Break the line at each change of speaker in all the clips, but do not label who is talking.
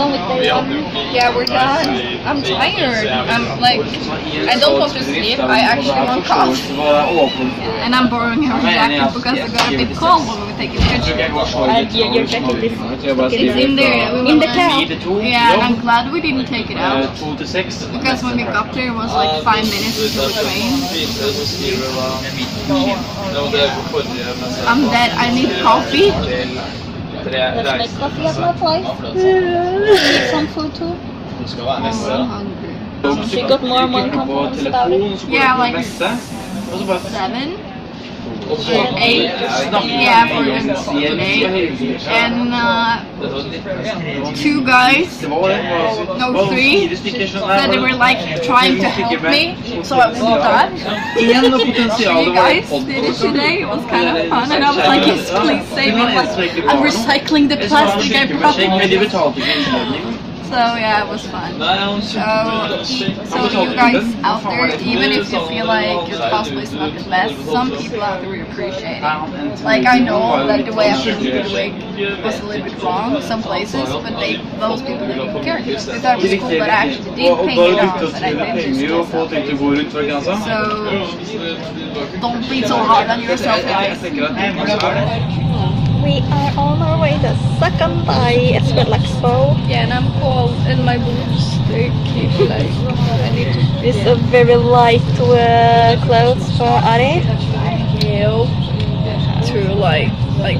done with day one.
Yeah, we're done. I'm tired. I'm like, I don't want to sleep. I actually want coffee. And I'm borrowing her jacket because it got a bit cold when we take a picture.
And your, your jacket is
It's in there. We
in the
like-
car.
Yeah, and I'm glad we didn't take it out.
To til.
Because when we got there, it was like five minutes until the train. I'm dead. I need coffee.
Let's make coffee at my place. Some food too.
I'm hungry.
She got more money compliments about it.
Yeah, like seven. Eight. Yeah, for today. And uh, two guys, no three, said they were like trying to help me, so I.
Igjen når
Three guys did it today. It was kind of fun, and I was like, yes, please save me. Like, I'm recycling the plastic I brought. So yeah, it was fun. So, so you guys out there, even if you feel like your cosplay is not the best, some people out there appreciate it. Like I know that the way I put the wig was a little bit wrong some places, but they those people didn't care. They thought it was cool that I actually did paint it on, that I did. So don't be so hard on yourself.
We are on our way to Sakandai Esquel Expo.
Yeah, and I'm cold, and my boobs they keep like I need to.
This is a very light uh, clothes for Ahri.
Ew. To like like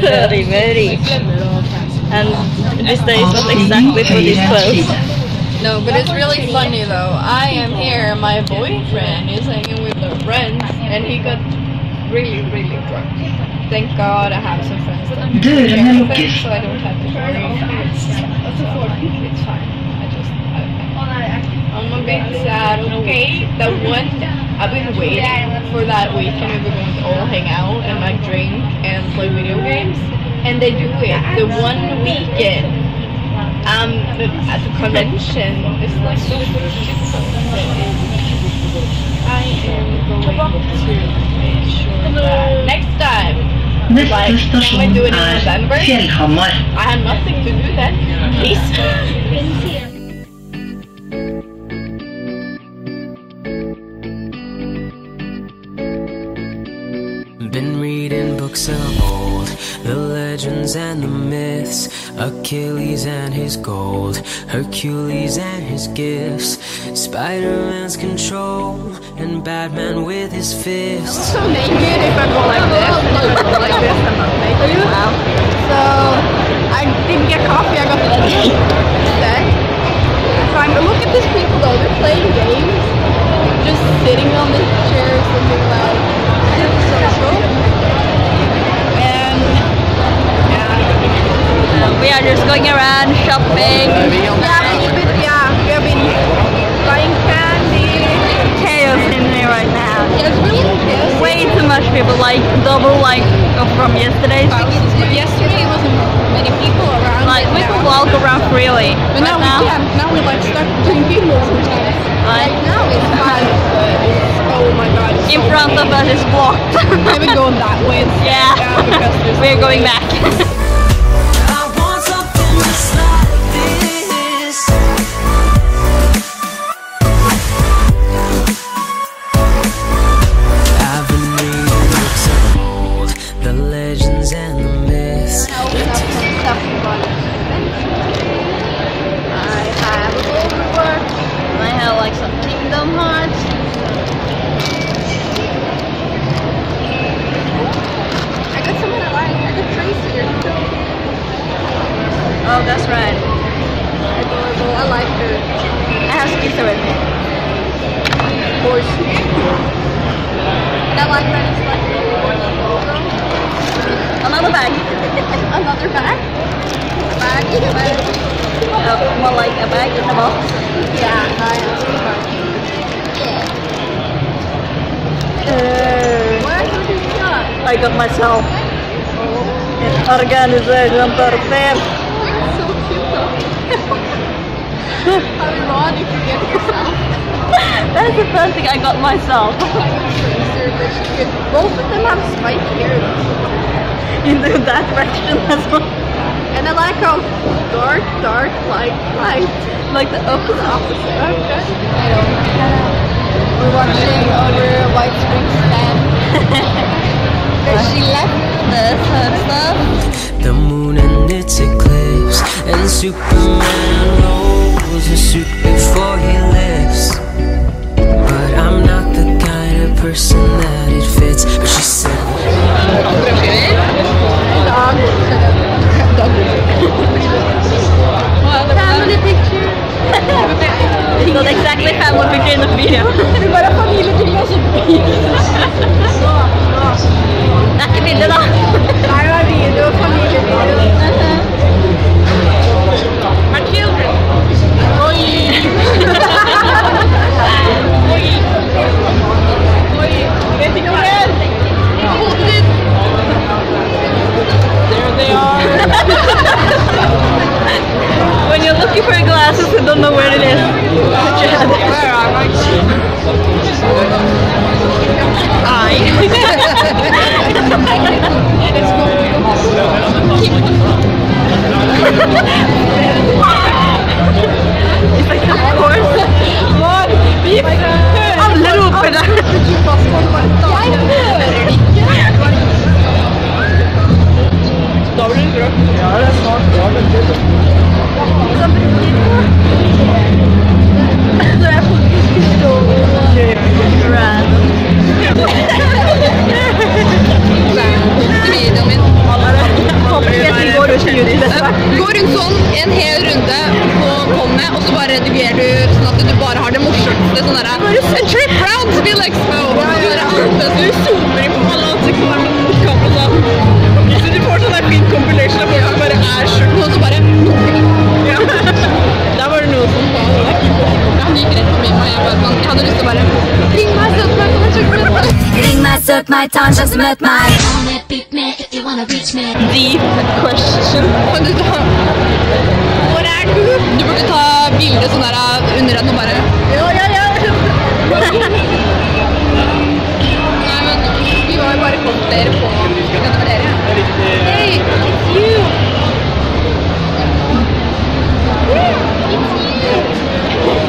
very, very. And this day is not exactly for these clothes.
No, but it's really funny though. I am here, my boyfriend is hanging with a friend, and he got really, really drunk. Thank God I have some friends that
Dørene
share with
lukkes.
it, so I don't have to worry. So, it's fine. I just, I, I'm a bit sad, okay? The one, I've been waiting for that weekend we were going to all hang out and like drink and play video games. And they do it the one weekend um, at the convention. It's like so I am going to make sure that next time
Neste
Like, can we do it in
er
November? I have nothing to do then, please.
Achilles and his gold, Hercules and his gifts, Spider-Man's control, and Batman with his fists.
so naked if I go like this. If I go like this, I'm not naked. So I didn't get coffee. I got tea instead. Fine, but look at these people though. They're playing games, just sitting on the chairs
from yesterday.
Yesterday it wasn't many people around.
Like we
now.
could walk around freely.
But now,
Right
we can't. Now we're like stuck between people sometimes.
Like,
Like now it's fine, but it's, oh my god.
In
so
front
many.
of us is blocked.
That way.
Yeah.
Yeah, because
We're going back.
I like
that it's like a.
Another bag.
Another bag. Bag. Bag.
Uh, more like a bag in a box.
Yeah, I am.
Uh,
you got?
I got myself an organization perfect.
So cute though. How ironic you get yourself.
That's the first thing I got myself.
Both of them have spike hair though.
Into that direction as well.
And I like how dark, dark, light, light. Like the opposite. opposite. Okay. We're watching over WhiteSpring's Dam. she left
This her stuff.
The moon and its eclipse, and Superman rolls a suit before he lifts. But I'm not the kind of person
Family picture.
It's not exactly family picture in the video.
Bare familiebilder som
for your glasses and don't know where it is, put your head.
Where are my
det,
så du zoomer inn på alle ansiktene der og sånn. Så du får sånn fin compilation av folk som bare er sjukt, og så bare ja. Der var det som Han gikk rett forbi meg, jeg, bare, sånn, jeg hadde lyst til å bare Ring meg, søt meg, kom og møt meg.
Ring meg, søk meg, ta en sjanse, møt meg.
Deep question.
Ta Hvor er du? Du burde ta bilde sånn der under at og bare Ja, ja, ja. holder på denne vurderingen. Hey, it's you! Yeah, it's you!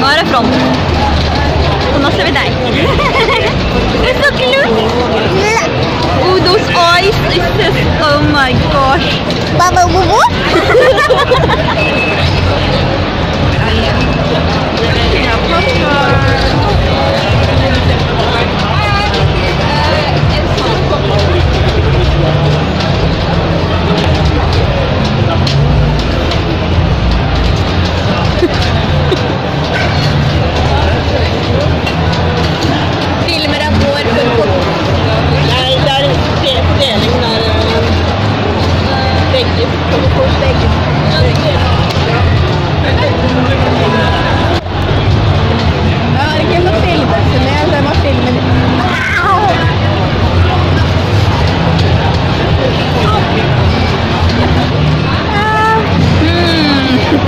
Nå er det front. Og nå ser vi deg. Det er så klok! Oh, those eyes. It's just, oh my gosh.
Baba bobo.
Filmer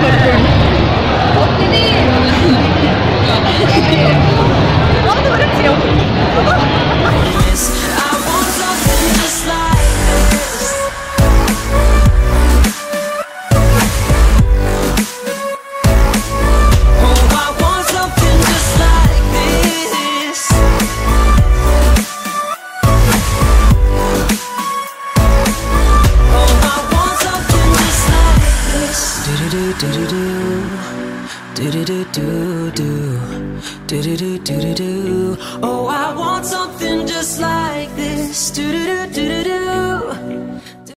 give us good do
do do do do
do do do do do do do. Oh, I want something just like this. Do do do.